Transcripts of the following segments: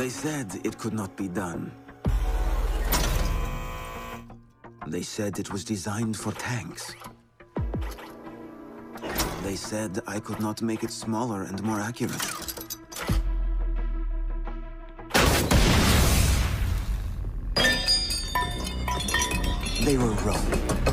They said it could not be done. They said it was designed for tanks. They said I could not make it smaller and more accurate. They were wrong.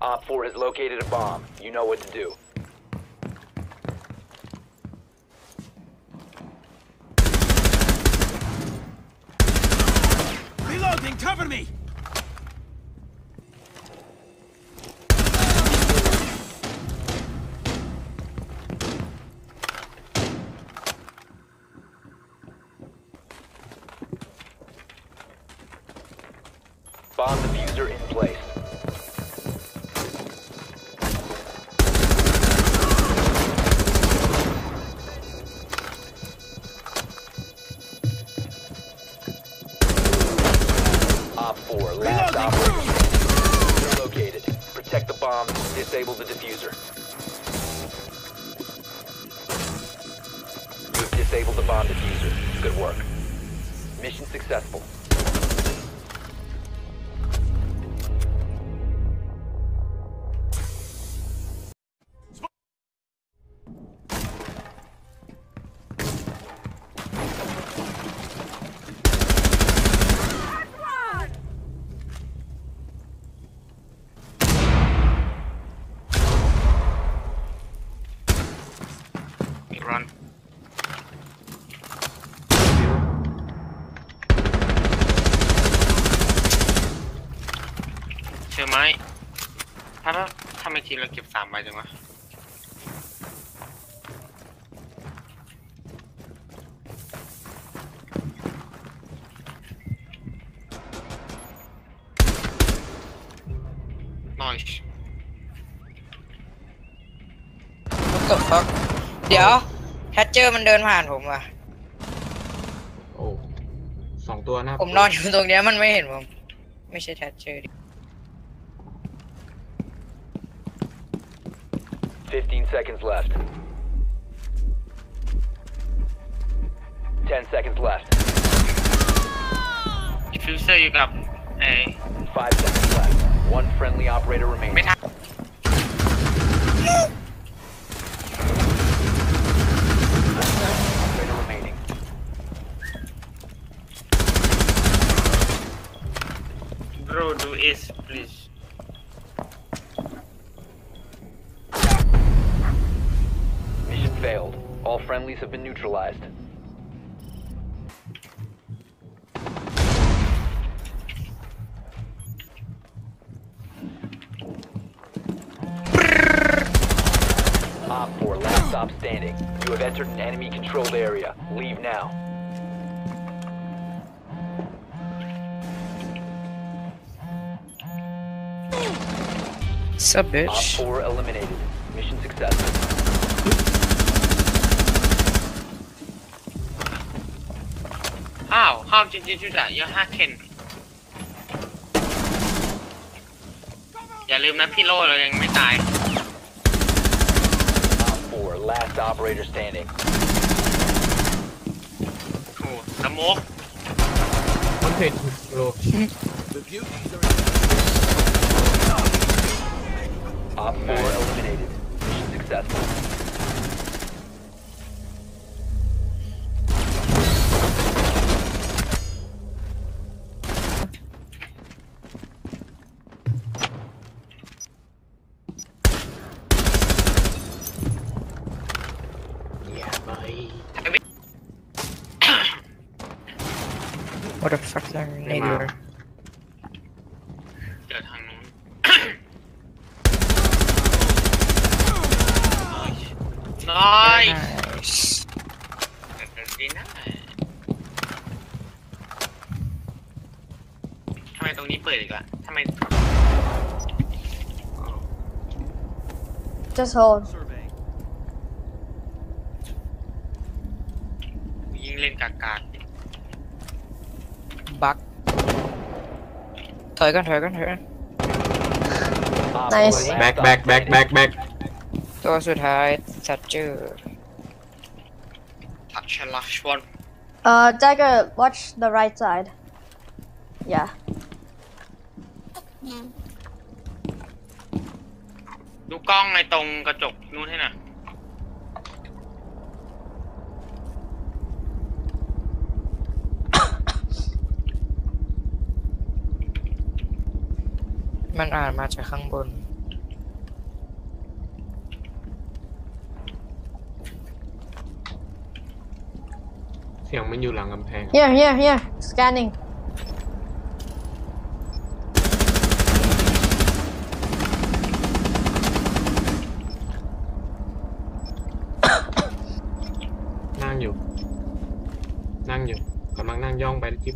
Op 4 has located a bomb. You know what to do. Reloading! Cover me! Bomb defuser in place. Op 4, last operator. Located. Protect the bomb. Disable the defuser. You've disabled the bomb defuser. Good work. Mission successful. Run เชื่อไหมถ้าถ้าไม่ทีเราเก็บสามใบจังวะ Nice ตกฟักเดี๋ยว แฮตเจอร์มันเดินผ่านผมว่ะ โอ้สองตัวหน้าผมนอนอยู่ตรงเนี้ยมันไม่เห็นผม ไม่ใช่แฮตเจอร์ดิ 15 seconds left. 10 seconds left. Diffuser อยู่กับไอ้ 5 seconds left. One friendly operator ไม่ remaining. ทัน is please Mission failed. All friendlies have been neutralized. Op 4, last stop standing. You have entered an enemy controlled area. Leave now. Sup Op bitch 4 eliminated. Mission successful. อ้าวห้ามจริงๆจุดอะเยอะห้าเคนอย่าลืมนะพี่โลเรายังไม่ตาย Op 4, last operator standing. โอ้สโมก คอนเทนต์โล Op 4 eliminated. Mission successful. what the fuck นั่ Nice! 39ทำไมตรงนี้เปิดอีกละทำไม Just hold. Surveying. ยิ่งเล่นกากาบักถอยกันถอยกันถอยกัน Nice. Back, back, back, back, back. ตัวสุดท้าย ชัดเจอทัชลัชวัน Uh, Dagger, watch the right side. Yeah. ดูกล้องในตรงกระจกนู้นให้หน่อย มันอ่านมาจากข้างบน Xem mới như là ngầm thang. Yeah, yeah, yeah Scanning. Năng Còn bằng năng dông bay chiếc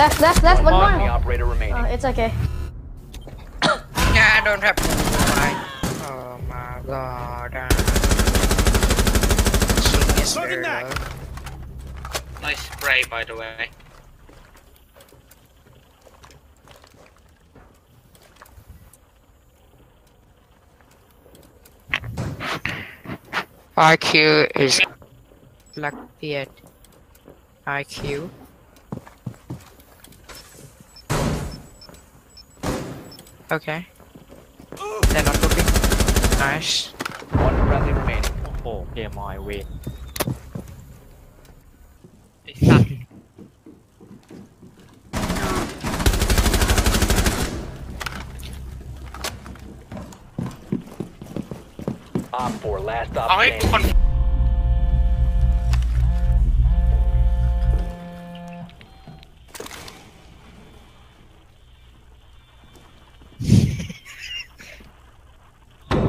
Left, left, left, one, one more. The operator remaining. Uh, it's okay. yeah, I don't have to. Oh my god. Nice spray, by the way. IQ is lucky at IQ. Okay They're not looking Nice One friendly remaining. โอ้โหเกมมอยเวน ไอ้สัตว์ Op 4, last op เอาให้ standing. คน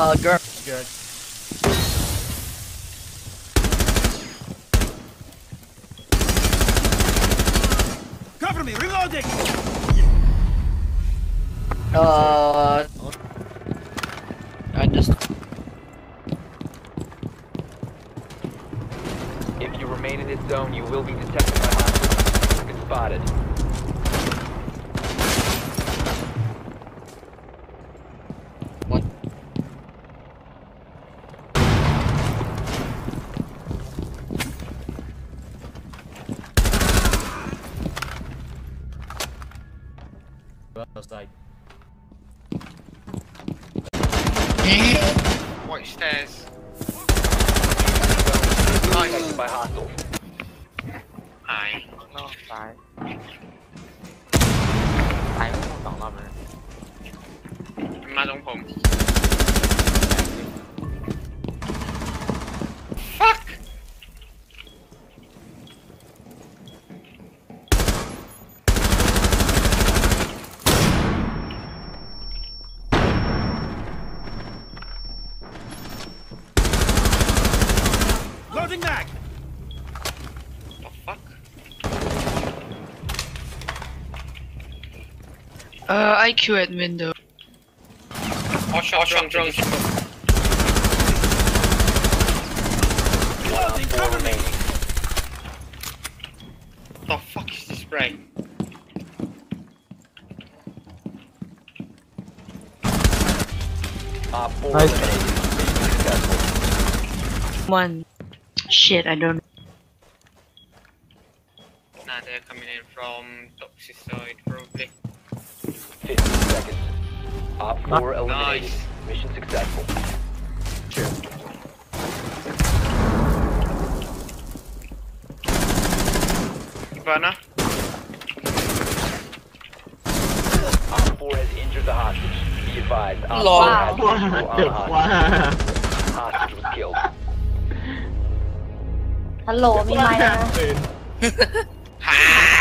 Uh, girl. Good. Cover me, reloading! Uh, I just If you remain in this zone, you will be detected by hostiles. Target spotted. stairs. Nice. By hostile. Aye. No, fine. Uh, IQ at window. watch out drone drone One 4 remaining. the fuck is this spray Op 4 Nice. eliminated. One. Shit, I don't. nah they're coming in from toxic side probably 15 seconds. Op 4 eliminated. Mission successful. อีกบ้านนะ Op 4 has injured the hostage. Be advised, Op 4 Lol. has visual on เจ็บ the ว่า hostage. Hostage was killed. ฮัลโหลมีไมค์นะ ฮ่า